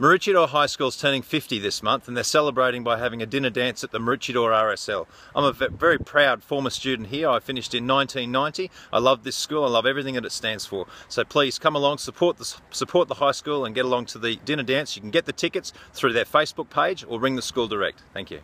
Maroochydore High School is turning 50 this month and they're celebrating by having a dinner dance at the Maroochydore RSL. I'm a very proud former student here. I finished in 1990. I love this school. I love everything that it stands for. So please come along, support the, support the high school and get along to the dinner dance. You can get the tickets through their Facebook page or ring the school direct. Thank you.